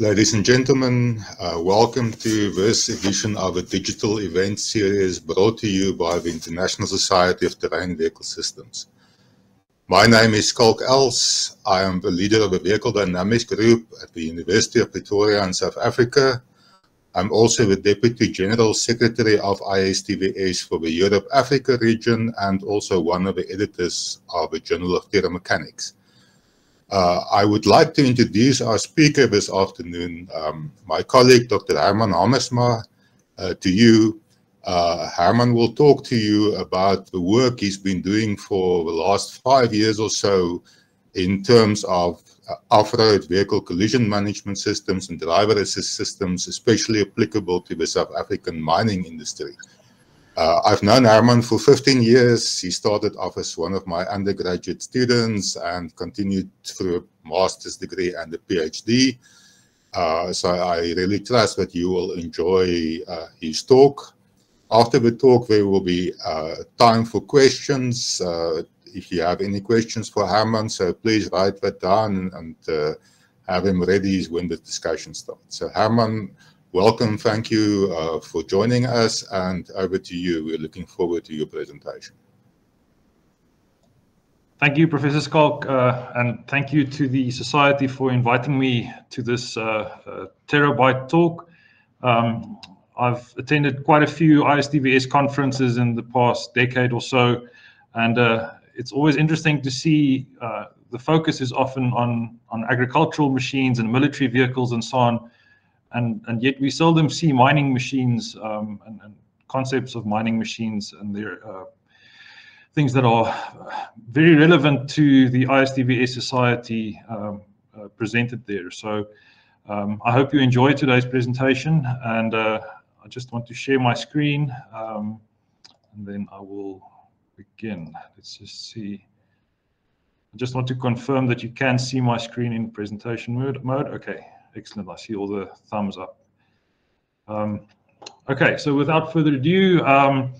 Ladies and gentlemen, uh, welcome to this edition of a digital event series brought to you by the International Society of Terrain Vehicle Systems. My name is Schalk Els. I am the leader of the Vehicle Dynamics Group at the University of Pretoria in South Africa. I'm also the Deputy General Secretary of ISTVS for the Europe-Africa region and also one of the editors of the Journal of Mechanics. Uh, I would like to introduce our speaker this afternoon, um, my colleague, Dr. Herman Hamersma, uh, to you. Uh, Herman will talk to you about the work he's been doing for the last five years or so in terms of uh, off-road vehicle collision management systems and driver assist systems, especially applicable to the South African mining industry. Uh, I've known Herman for 15 years. He started off as one of my undergraduate students and continued through a master's degree and a PhD. Uh, so I really trust that you will enjoy uh, his talk. After the talk, there will be uh, time for questions. Uh, if you have any questions for Herman, so please write that down and uh, have him ready when the discussion starts. So Herman, welcome. Thank you uh, for joining us and over to you. We're looking forward to your presentation. Thank you, Professor Schalk, uh, and thank you to the Society for inviting me to this uh, uh Terrabite talk. Um, I've attended quite a few ISTVS conferences in the past decade or so, and uh, it's always interesting to see uh, the focus is often on, on agricultural machines and military vehicles and so on, and and yet we seldom see mining machines um, and, and, concepts of mining machines and their uh, things that are very relevant to the ISTVS society um, uh, presented there. So um, I hope you enjoy today's presentation and uh, I just want to share my screen um, and then I will begin. Let's just see. I just want to confirm that you can see my screen in presentation mode. Okay, Excellent. I see all the thumbs up. Um, okay, so without further ado, um,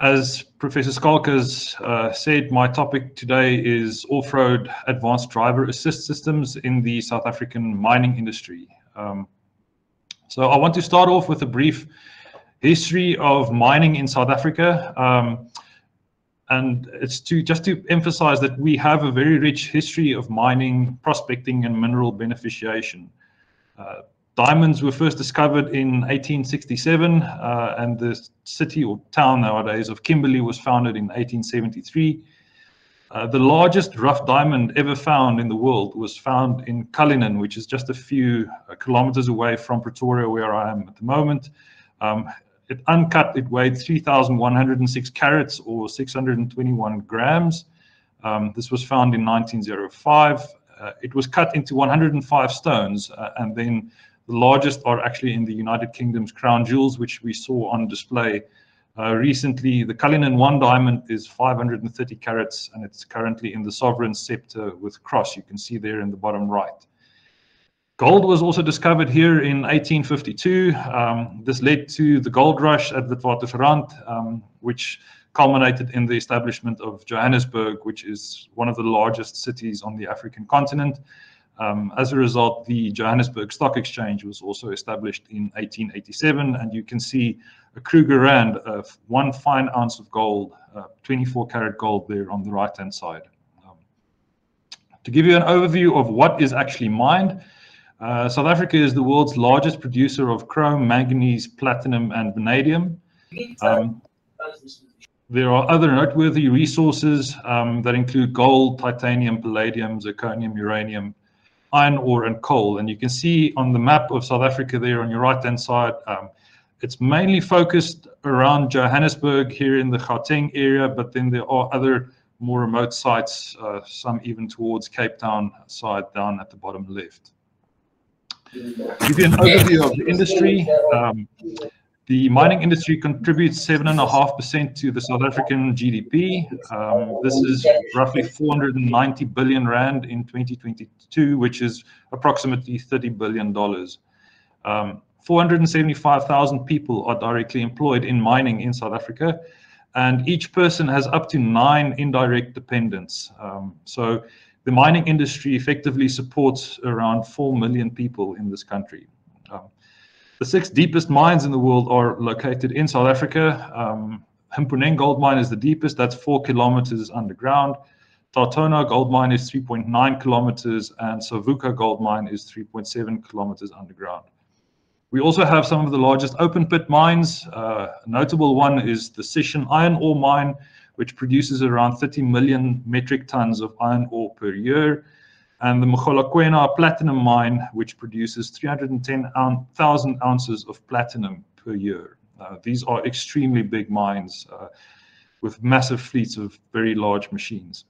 as Professor Schalk has uh, said, my topic today is off-road advanced driver assist systems in the South African mining industry. Um, so I want to start off with a brief history of mining in South Africa. Um, and it's to just to emphasize that we have a very rich history of mining, prospecting, and mineral beneficiation. Diamonds were first discovered in 1867, uh, and the city or town nowadays of Kimberley was founded in 1873. Uh, the largest rough diamond ever found in the world was found in Cullinan, which is just a few uh, kilometers away from Pretoria, where I am at the moment. Um, it uncut, it weighed 3,106 carats or 621 grams. Um, this was found in 1905 uh, it was cut into 105 stones, uh, and then the largest are actually in the United Kingdom's crown jewels, which we saw on display uh, recently. The Cullinan 1 diamond is 530 carats, and it's currently in the Sovereign Scepter with cross. You can see there in the bottom right. Gold was also discovered here in 1852. Um, this led to the gold rush at the Witwatersrand, um, which culminated in the establishment of Johannesburg, which is one of the largest cities on the African continent. Um, as a result, the Johannesburg Stock Exchange was also established in 1887, and you can see a Krugerrand of one fine ounce of gold, uh, 24 karat gold there on the right-hand side. Um, to give you an overview of what is actually mined, uh, South Africa is the world's largest producer of chrome, manganese, platinum, and vanadium. Um, there are other noteworthy resources um, that include gold, titanium, palladium, zirconium, uranium, iron ore, and coal. And you can see on the map of South Africa there on your right-hand side, um, it's mainly focused around Johannesburg here in the Gauteng area, but then there are other more remote sites, uh, some even towards Cape Town side down at the bottom left. Give you an overview of the industry. Um, the mining industry contributes 7.5% to the South African GDP. Um, this is roughly 490 billion rand in 2022, which is approximately $30 billion. Um, 475,000 people are directly employed in mining in South Africa, and each person has up to nine indirect dependents. Um, so the mining industry effectively supports around 4 million people in this country. The six deepest mines in the world are located in South Africa. Um, Mponeng gold mine is the deepest, that's four kilometers underground. TauTona gold mine is 3.9 kilometers, and Savuka gold mine is 3.7 kilometers underground. We also have some of the largest open pit mines. Uh, a notable one is the Sishen iron ore mine, which produces around 30 million metric tons of iron ore per year, and the Mogalakwena platinum mine, which produces 310,000 ounces of platinum per year. Uh, these are extremely big mines uh, with massive fleets of very large machines.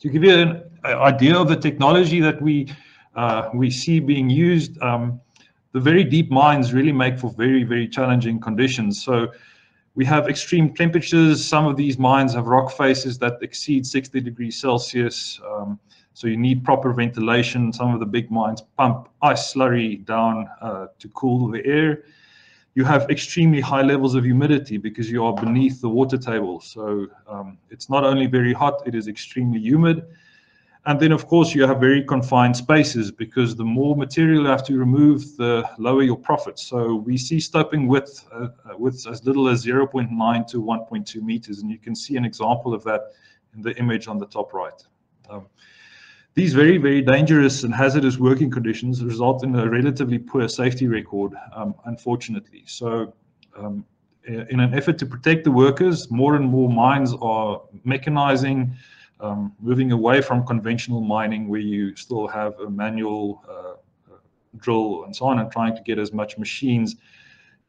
To give you an idea of the technology that we uh, we see being used, um, the very deep mines really make for very, very challenging conditions. So we have extreme temperatures. Some of these mines have rock faces that exceed 60 degrees Celsius. Um, so you need proper ventilation. Some of the big mines pump ice slurry down uh, to cool the air. You have extremely high levels of humidity because you are beneath the water table. So um, it's not only very hot, it is extremely humid. And then, of course, you have very confined spaces because the more material you have to remove, the lower your profits. So we see stoping width uh, uh with as little as 0.9 to 1.2 meters. And you can see an example of that in the image on the top right. Um, these very, very dangerous and hazardous working conditions result in a relatively poor safety record, um, unfortunately. So um, in an effort to protect the workers, more and more mines are mechanizing, um, moving away from conventional mining where you still have a manual uh, drill and so on and trying to get as much machines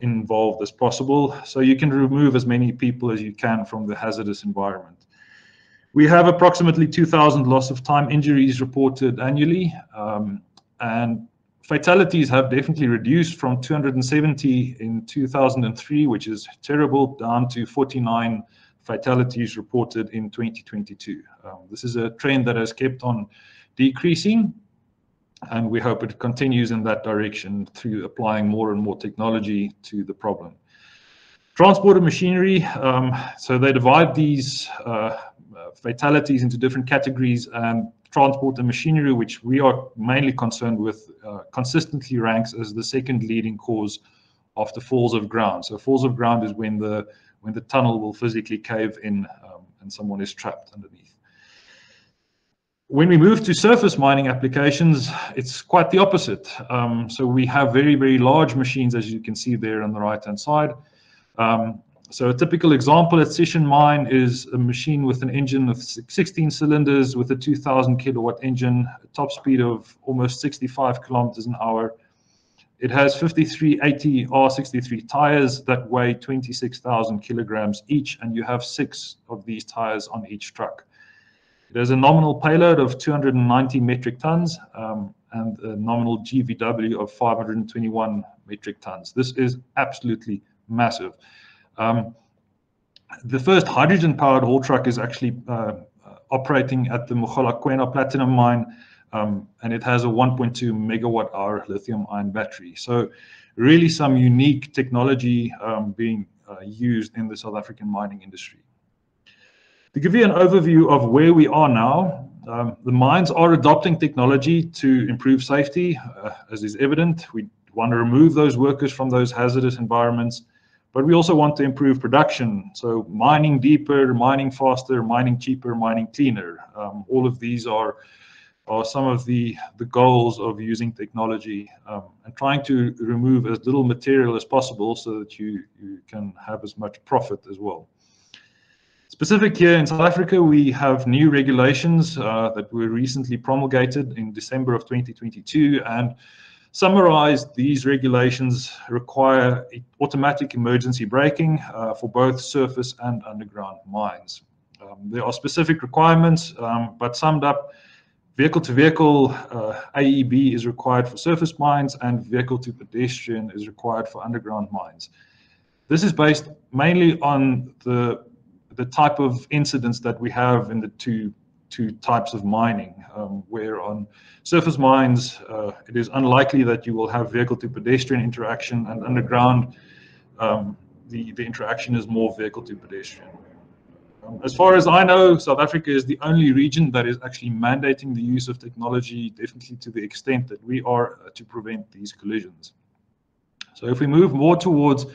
involved as possible so you can remove as many people as you can from the hazardous environment. We have approximately 2,000 loss of time injuries reported annually um, and fatalities have definitely reduced from 270 in 2003, which is terrible, down to 49 fatalities reported in 2022. Um, this is a trend that has kept on decreasing, and we hope it continues in that direction through applying more and more technology to the problem. Transporter machinery, um, so they divide these uh, fatalities into different categories and transport and machinery, which we are mainly concerned with, uh, consistently ranks as the second leading cause of the falls of ground. So falls of ground is when the when the tunnel will physically cave in um, and someone is trapped underneath. When we move to surface mining applications, it's quite the opposite. Um, so we have very, very large machines, as you can see there on the right-hand side. Um, so a typical example at Sishen Mine is a machine with an engine of 16 cylinders with a 2000 kilowatt engine, a top speed of almost 65 kilometers an hour, it has 5380 R63 tires that weigh 26,000 kilograms each, and you have six of these tires on each truck. It has a nominal payload of 290 metric tons um, and a nominal GVW of 521 metric tons. This is absolutely massive. Um, the first hydrogen-powered haul truck is actually uh, operating at the Mogalakwena Platinum Mine um, and it has a 1.2 megawatt hour lithium ion battery. So really some unique technology um, being uh, used in the South African mining industry. To give you an overview of where we are now, um, the mines are adopting technology to improve safety, uh, as is evident. We want to remove those workers from those hazardous environments, but we also want to improve production. So mining deeper, mining faster, mining cheaper, mining cleaner. Um, all of these are are some of the, the goals of using technology um, and trying to remove as little material as possible so that you, you can have as much profit as well. Specific here in South Africa, we have new regulations uh, that were recently promulgated in December of 2022 and summarized these regulations require automatic emergency braking uh, for both surface and underground mines. Um, there are specific requirements, um, but summed up, Vehicle-to-vehicle uh, AEB is required for surface mines and vehicle-to-pedestrian is required for underground mines. This is based mainly on the, the type of incidents that we have in the two, two types of mining, um, where on surface mines, uh, it is unlikely that you will have vehicle-to-pedestrian interaction and underground, um, the, the interaction is more vehicle-to-pedestrian. Um, as far as I know, South Africa is the only region that is actually mandating the use of technology, definitely to the extent that we are uh, to prevent these collisions. So if we move more towards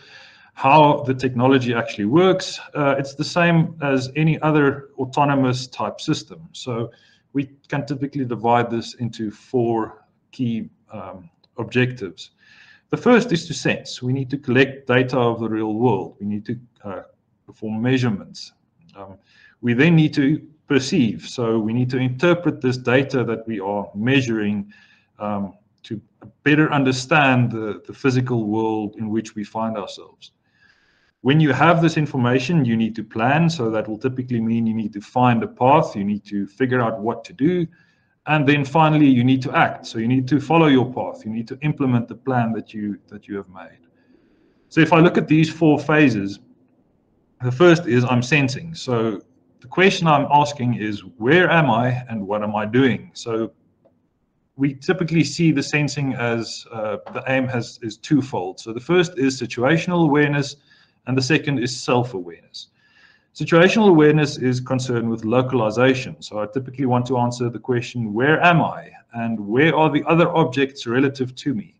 how the technology actually works, uh, it's the same as any other autonomous type system. So we can typically divide this into four key um, objectives. The first is to sense. We need to collect data of the real world. We need to uh, perform measurements. Um, we then need to perceive. So we need to interpret this data that we are measuring um, to better understand the, the physical world in which we find ourselves. When you have this information, you need to plan. So that will typically mean you need to find a path, you need to figure out what to do, and then finally you need to act. So you need to follow your path. You need to implement the plan that you that you have made. So if i look at these four phases the first is i'm sensing. So the question i'm asking is where am i and what am i doing? So we typically see the sensing as uh, the aim has is twofold. So the first is situational awareness and the second is self-awareness Situational awareness is concerned with localization. So I typically want to answer the question, where am I? And where are the other objects relative to me?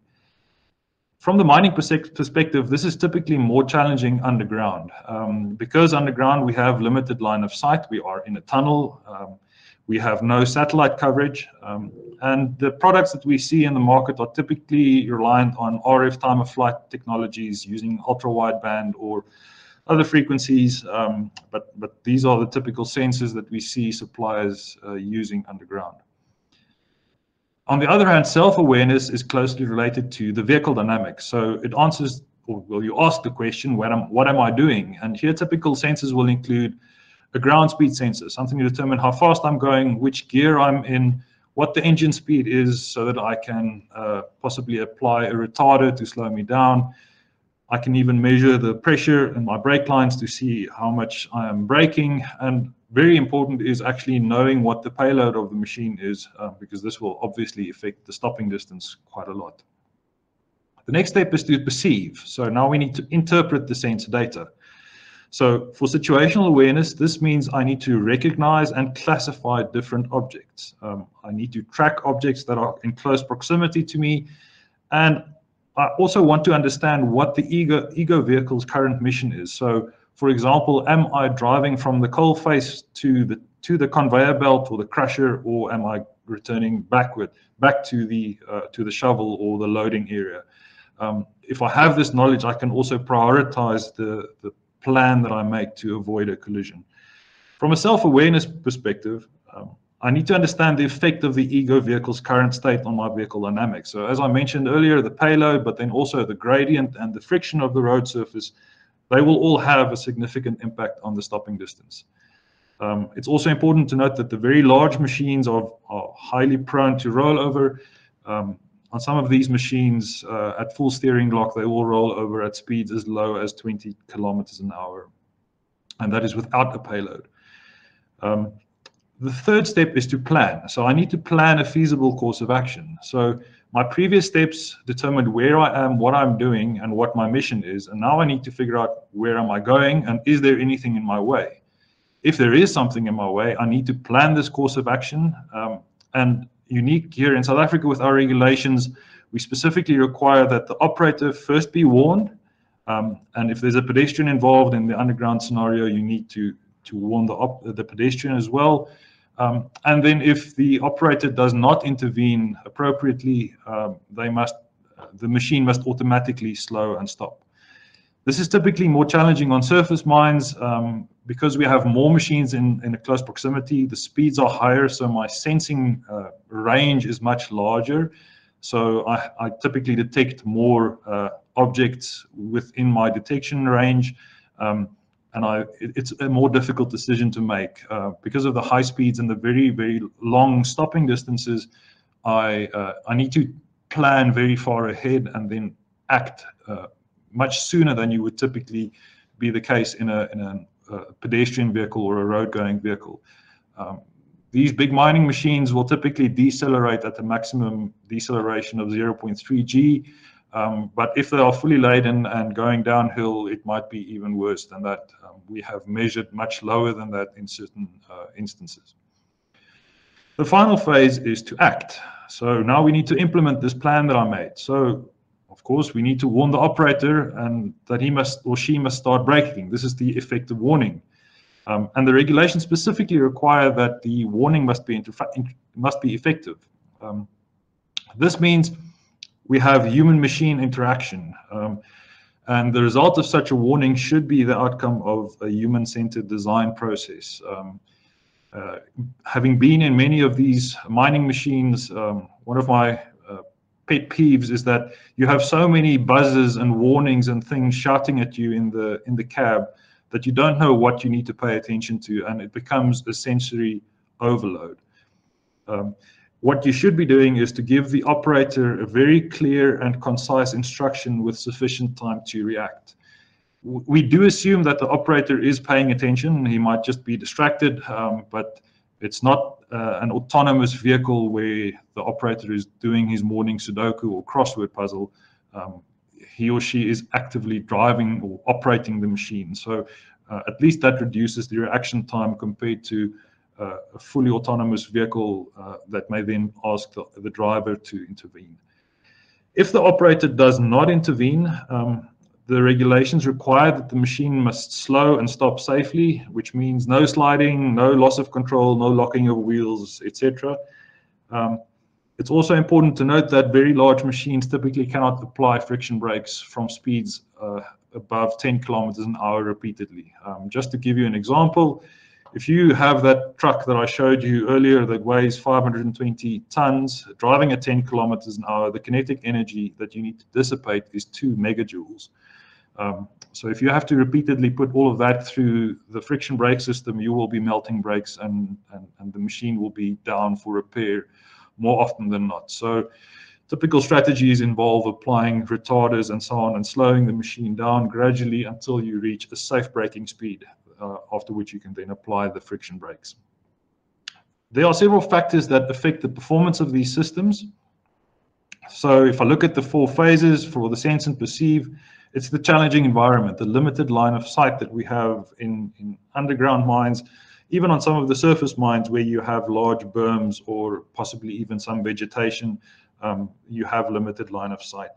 From the mining perspective, this is typically more challenging underground. Um, because underground we have limited line of sight, we are in a tunnel, um, we have no satellite coverage, um, and the products that we see in the market are typically reliant on RF time of flight technologies using ultra wideband or other frequencies, um, but, but these are the typical sensors that we see suppliers uh, using underground. On the other hand, self-awareness is closely related to the vehicle dynamics. So it answers, or well, you ask the question, what am, what am I doing? And here typical sensors will include a ground speed sensor, something to determine how fast I'm going, which gear I'm in, what the engine speed is so that I can uh, possibly apply a retarder to slow me down, I can even measure the pressure in my brake lines to see how much I am braking. And very important is actually knowing what the payload of the machine is, uh, because this will obviously affect the stopping distance quite a lot. The next step is to perceive. So now we need to interpret the sensor data. So for situational awareness, this means I need to recognize and classify different objects. Um, I need to track objects that are in close proximity to me, and I also want to understand what the ego, ego vehicle's current mission is. So, for example, am I driving from the coal face to the to the conveyor belt or the crusher, or am I returning backward back to the uh, to the shovel or the loading area? Um, if I have this knowledge, I can also prioritize the the plan that I make to avoid a collision. From a self-awareness perspective, um, I need to understand the effect of the ego vehicle's current state on my vehicle dynamics. So as I mentioned earlier, the payload, but then also the gradient and the friction of the road surface, they will all have a significant impact on the stopping distance. Um, it's also important to note that the very large machines are, are highly prone to rollover. Um, on some of these machines, uh, at full steering lock, they will roll over at speeds as low as 20 kilometers an hour. And that is without a payload. Um, the third step is to plan. So I need to plan a feasible course of action. So my previous steps determined where I am, what I'm doing, and what my mission is. And now I need to figure out where am I going and is there anything in my way? If there is something in my way, I need to plan this course of action. Um, and unique here in South Africa with our regulations, we specifically require that the operator first be warned. Um, and if there's a pedestrian involved in the underground scenario, you need to to warn the, the pedestrian as well. Um, and then if the operator does not intervene appropriately, uh, they must, the machine must automatically slow and stop. This is typically more challenging on surface mines um, because we have more machines in, in a close proximity. The speeds are higher, so my sensing uh, range is much larger. So I, I typically detect more uh, objects within my detection range. Um, and I, it's a more difficult decision to make uh, because of the high speeds and the very very long stopping distances. I uh, I need to plan very far ahead and then act uh, much sooner than you would typically be the case in a in a, a pedestrian vehicle or a road going vehicle. Um, these big mining machines will typically decelerate at the maximum deceleration of 0.3 g Um, but if they are fully laden and going downhill, it might be even worse than that. Um, we have measured much lower than that in certain uh, instances. The final phase is to act. So now we need to implement this plan that I made. So of course, we need to warn the operator and that he must or she must start braking. This is the effective warning. Um, and the regulations specifically require that the warning must be must be effective. Um, this means we have human-machine interaction. Um, and the result of such a warning should be the outcome of a human-centered design process. Um, uh, having been in many of these mining machines, um, one of my pet peeves is that you have so many buzzers and warnings and things shouting at you in the in the cab that you don't know what you need to pay attention to, and it becomes a sensory overload. Um, what you should be doing is to give the operator a very clear and concise instruction with sufficient time to react we do assume that the operator is paying attention. He might just be distracted, um, but it's not uh, an autonomous vehicle where the operator is doing his morning Sudoku or crossword puzzle. Um, he or she is actively driving or operating the machine. So uh, at least that reduces the reaction time compared to uh, a fully autonomous vehicle uh, that may then ask the, the, driver to intervene. If the operator does not intervene, um, the regulations require that the machine must slow and stop safely, which means no sliding, no loss of control, no locking of wheels, etc. Um, it's also important to note that very large machines typically cannot apply friction brakes from speeds uh, above 10 kilometers an hour repeatedly. Um, just to give you an example, if you have that truck that I showed you earlier that weighs 520 tons, driving at 10 kilometers an hour, the kinetic energy that you need to dissipate is two megajoules. Um, so if you have to repeatedly put all of that through the friction brake system, you will be melting brakes and, and, and the machine will be down for repair more often than not. So typical strategies involve applying retarders and so on and slowing the machine down gradually until you reach a safe braking speed, uh, after which you can then apply the friction brakes. There are several factors that affect the performance of these systems. So if I look at the four phases for the sense and perceive, it's the challenging environment, the limited line of sight that we have in, in underground mines, even on some of the surface mines where you have large berms or possibly even some vegetation, um, you have limited line of sight.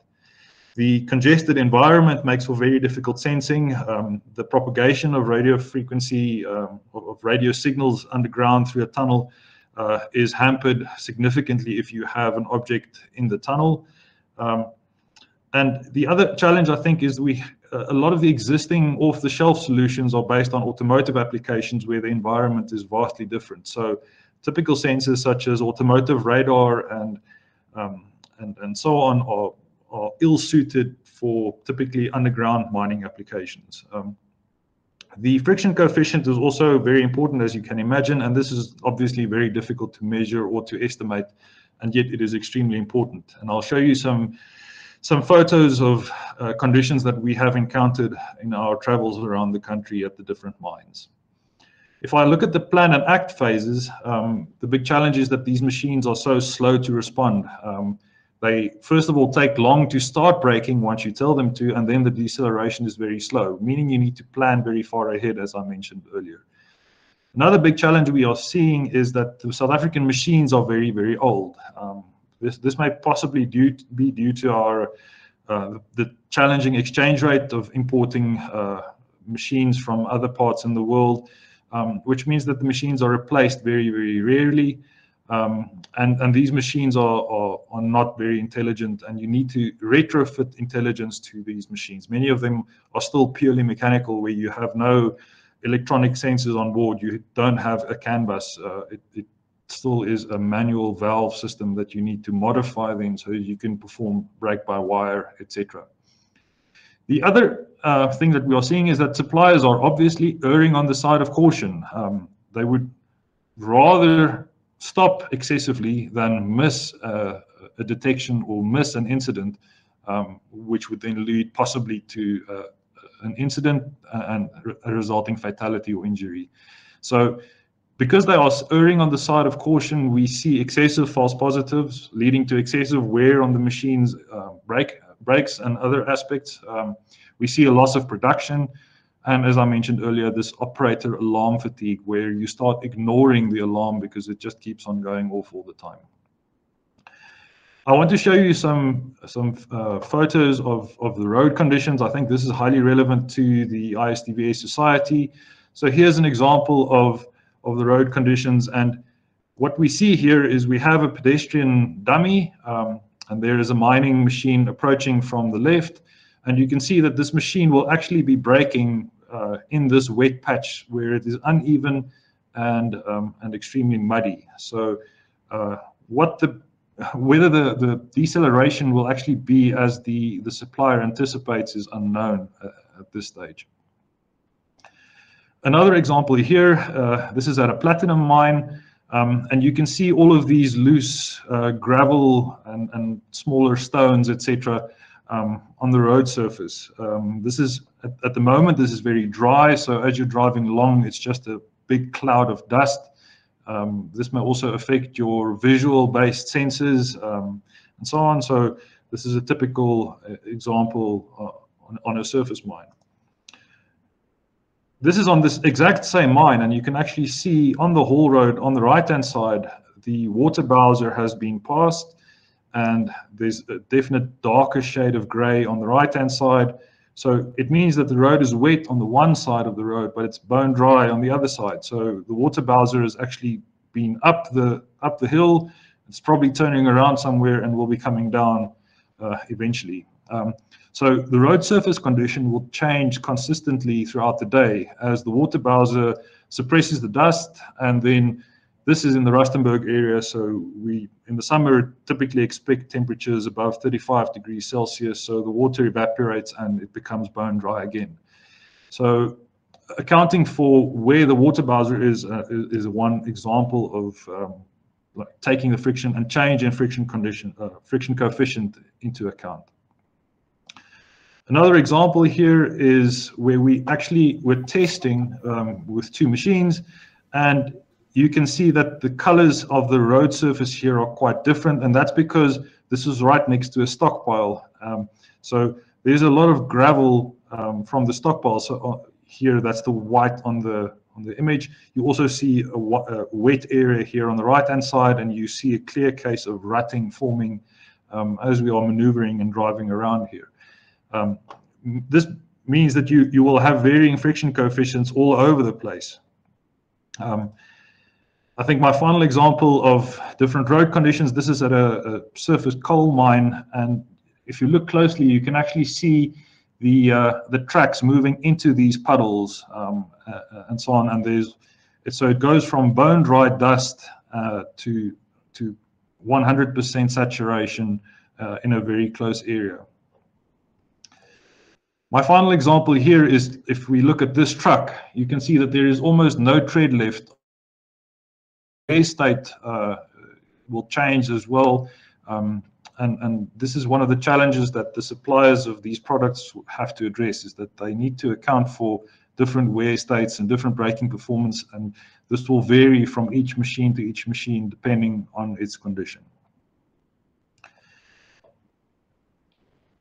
The congested environment makes for very difficult sensing. Um, the propagation of radio frequency, um, of radio signals underground through a tunnel uh, is hampered significantly if you have an object in the tunnel. Um, and the other challenge, I think, is we a lot of the existing off-the-shelf solutions are based on automotive applications where the environment is vastly different. So typical sensors such as automotive radar and um, and, and so on are, are ill-suited for typically underground mining applications. Um, the friction coefficient is also very important, as you can imagine, and this is obviously very difficult to measure or to estimate, and yet it is extremely important. And I'll show you some some photos of uh, conditions that we have encountered in our travels around the country at the different mines. If I look at the plan and act phases, um, the big challenge is that these machines are so slow to respond. Um, they, first of all, take long to start braking once you tell them to, and then the deceleration is very slow, meaning you need to plan very far ahead, as I mentioned earlier. Another big challenge we are seeing is that the South African machines are very, very old. Um, this, this may possibly due, be due to our uh, the challenging exchange rate of importing uh, machines from other parts in the world, um, which means that the machines are replaced very, very rarely. Um, and, and these machines are, are, are not very intelligent, and you need to retrofit intelligence to these machines. Many of them are still purely mechanical, where you have no electronic sensors on board. You don't have a CAN bus. Uh, it, it still is a manual valve system that you need to modify then so you can perform brake by wire, etc. The other uh, thing that we are seeing is that suppliers are obviously erring on the side of caution. Um, they would rather stop excessively than miss uh, a detection or miss an incident, um, which would then lead possibly to uh, an incident and a resulting fatality or injury. So because they are erring on the side of caution, we see excessive false positives leading to excessive wear on the machine's uh, brake brakes and other aspects. Um, we see a loss of production. And as I mentioned earlier, this operator alarm fatigue, where you start ignoring the alarm because it just keeps on going off all the time. I want to show you some some uh, photos of, of the road conditions. I think this is highly relevant to the ISTVS society. So here's an example of, of the road conditions. And what we see here is we have a pedestrian dummy, um, and there is a mining machine approaching from the left. And you can see that this machine will actually be braking uh, in this wet patch where it is uneven and, um, and extremely muddy. So uh, what the whether the, the deceleration will actually be as the, the supplier anticipates is unknown uh, at this stage. Another example here, uh, this is at a platinum mine, um, and you can see all of these loose uh, gravel and, and, smaller stones, etc., um, on the road surface. Um, this is, at, at, the moment, this is very dry, so as you're driving along, it's just a big cloud of dust. Um, this may also affect your visual-based senses um, and so on. So this is a typical uh, example uh, on, on, a surface mine. This is on this exact same mine, and you can actually see on the haul road on the right-hand side, the water bowser has been passed, and there's a definite darker shade of gray on the right-hand side. So it means that the road is wet on the one side of the road, but it's bone dry on the other side. So the water bowser has actually been up the up the hill. It's probably turning around somewhere and will be coming down uh, eventually. Um, so the road surface condition will change consistently throughout the day as the water bowser suppresses the dust and then this is in the Rustenburg area, so we in the summer typically expect temperatures above 35 degrees Celsius, so the water evaporates and it becomes bone dry again. So accounting for where the water bowser is uh, is, one example of um, like taking the friction and change in friction condition, uh, friction coefficient into account. Another example here is where we actually were testing um, with two machines and you can see that the colors of the road surface here are quite different, and that's because this is right next to a stockpile. Um, so there's a lot of gravel um, from the stockpile. So uh, here, that's the white on the on the image. You also see a, a wet area here on the right-hand side, and you see a clear case of rutting forming um, as we are maneuvering and driving around here. Um, this means that you you will have varying friction coefficients all over the place. Um, I think my final example of different road conditions, this is at a, a surface coal mine. And if you look closely, you can actually see the uh, the tracks moving into these puddles um, uh, and so on. And there's so it goes from bone dry dust uh, to to 100% saturation uh, in a very close area. My final example here is if we look at this truck, you can see that there is almost no tread left air state uh, will change as well. Um, and, and this is one of the challenges that the suppliers of these products have to address is that they need to account for different wear states and different braking performance. And this will vary from each machine to each machine depending on its condition.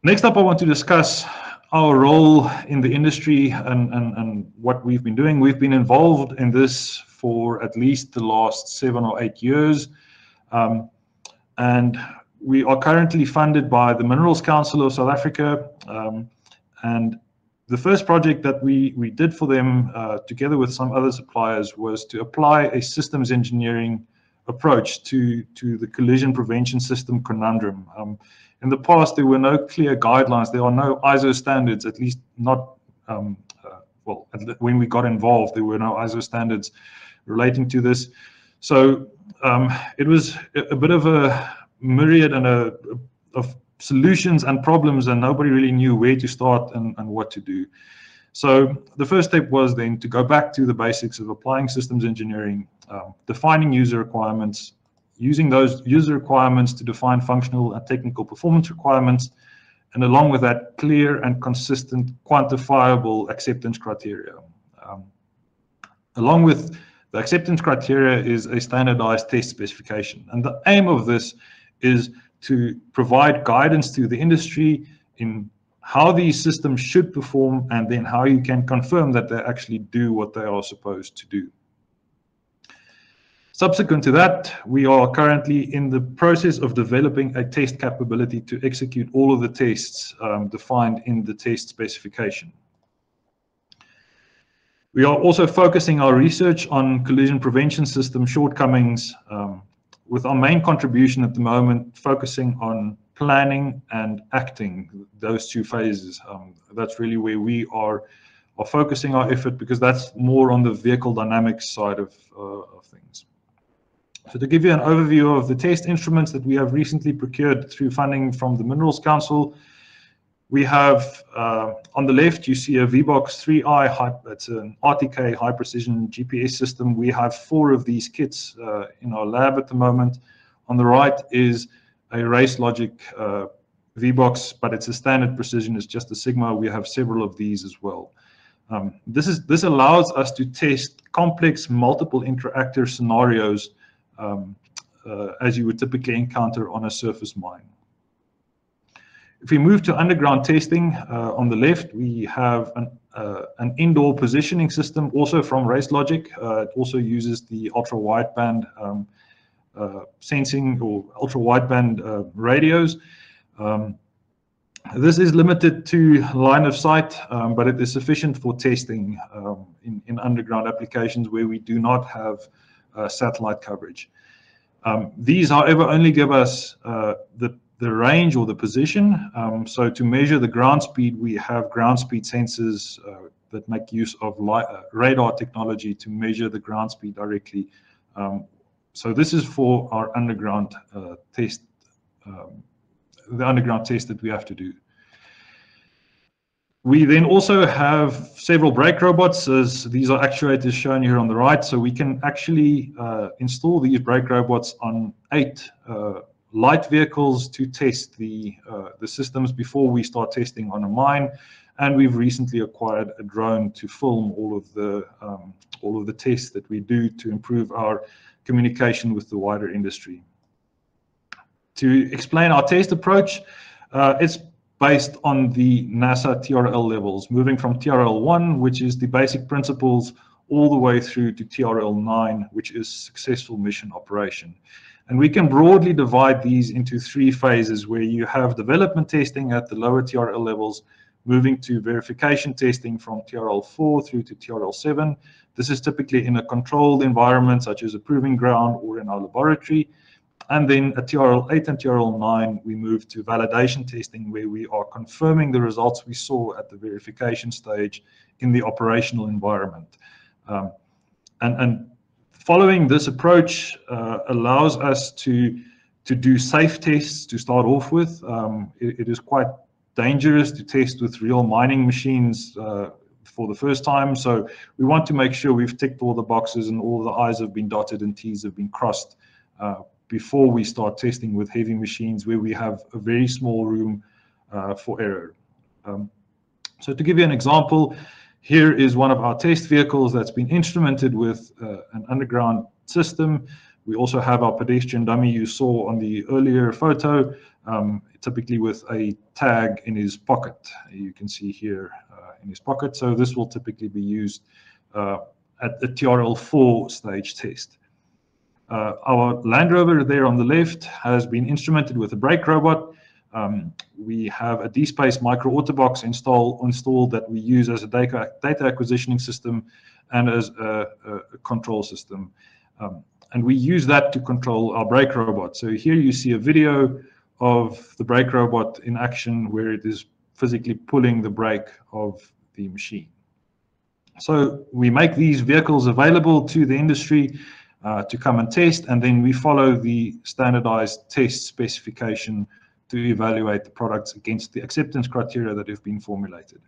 Next up, I want to discuss our role in the industry and, and, and what we've been doing. We've been involved in this for at least the last seven or eight years. Um, and we are currently funded by the Minerals Council of South Africa. Um, and the first project that we, we did for them, uh, together with some other suppliers, was to apply a systems engineering approach to, to the collision prevention system conundrum. Um, in the past, there were no clear guidelines. There are no ISO standards, at least not, um, uh, well, when we got involved, there were no ISO standards relating to this. So um, it was a bit of a myriad and a, of solutions and problems, and nobody really knew where to start and, and what to do. So the first step was then to go back to the basics of applying systems engineering, um, defining user requirements, using those user requirements to define functional and technical performance requirements, and along with that, clear and consistent quantifiable acceptance criteria. Um, along with the acceptance criteria is a standardized test specification. And the aim of this is to provide guidance to the industry in how these systems should perform and then how you can confirm that they actually do what they are supposed to do. Subsequent to that, we are currently in the process of developing a test capability to execute all of the tests um, defined in the test specification. We are also focusing our research on collision prevention system shortcomings um, with our main contribution at the moment focusing on planning and acting, those two phases. Um, that's really where we are, are focusing our effort because that's more on the vehicle dynamics side of, uh, of things. So to give you an overview of the test instruments that we have recently procured through funding from the Minerals Council, we have uh, on the left, you see a VBox 3i, it's an RTK high precision GPS system. We have four of these kits uh, in our lab at the moment. On the right is a RaceLogic uh, VBox, but it's a standard precision, it's just a Sigma. We have several of these as well. Um, this, is, this allows us to test complex multiple interactor scenarios um, uh, as you would typically encounter on a surface mine. If we move to underground testing, uh, on the left, we have an, uh, an indoor positioning system also from RaceLogic. Uh, it also uses the ultra wideband um, sensing or ultra wideband uh, radios. Um, this is limited to line of sight, um, but it is sufficient for testing um, in, in underground applications where we do not have uh, satellite coverage. Um, these, however, only give us uh, the, the range or the position. Um, so to measure the ground speed, we have ground speed sensors uh, that make use of uh, radar technology to measure the ground speed directly. So this is for our underground uh, test, um, the underground test that we have to do. We then also have several brake robots, as these are actuators shown here on the right. So we can actually uh, install these brake robots on eight uh, light vehicles to test the, uh, the systems before we start testing on a mine. And we've recently acquired a drone to film all of the um, all of the tests that we do to improve our communication with the wider industry. To explain our test approach, uh, it's based on the NASA TRL levels, moving from TRL 1, which is the basic principles, all the way through to TRL 9, which is successful mission operation. And we can broadly divide these into three phases where you have development testing at the lower TRL levels, moving to verification testing from TRL 4 through to TRL 7. This is typically in a controlled environment, such as a proving ground or in our laboratory. And then at TRL 8 and TRL 9, we move to validation testing where we are confirming the results we saw at the verification stage in the operational environment. Um, and, and following this approach uh, allows us to, to do safe tests to start off with. Um, it, it is quite dangerous to test with real mining machines uh, for the first time. So we want to make sure we've ticked all the boxes and all the I's have been dotted and T's have been crossed uh, before we start testing with heavy machines where we have a very small room uh, for error. Um, so to give you an example, here is one of our test vehicles that's been instrumented with uh, an underground system. We also have our pedestrian dummy you saw on the earlier photo, um, typically with a tag in his pocket. You can see here uh, in his pocket. So this will typically be used uh, at the TRL4 stage test. Uh, our Land Rover there on the left has been instrumented with a brake robot. Um, we have a dSPACE micro autobox install, installed that we use as a data, data acquisitioning system and as a, a control system. Um, and we use that to control our brake robot. So here you see a video of the brake robot in action where it is physically pulling the brake of the machine. So we make these vehicles available to the industry uh, to come and test, and then we follow the standardized test specification to evaluate the products against the acceptance criteria that have been formulated.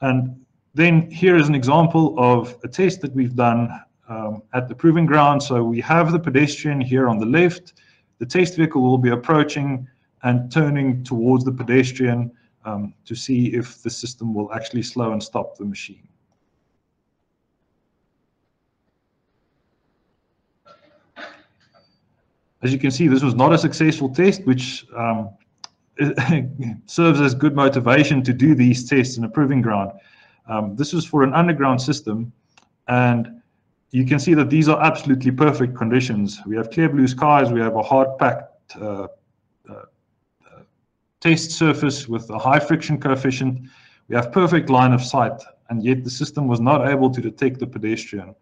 And then here is an example of a test that we've done um, at the proving ground. So we have the pedestrian here on the left. The test vehicle will be approaching and turning towards the pedestrian um, to see if the system will actually slow and stop the machine. As you can see, this was not a successful test, which um, serves as good motivation to do these tests in a proving ground. Um, this was for an underground system, and you can see that these are absolutely perfect conditions. We have clear blue skies, we have a hard packed uh, uh, uh, test surface with a high friction coefficient, we have perfect line of sight, and yet the system was not able to detect the pedestrian.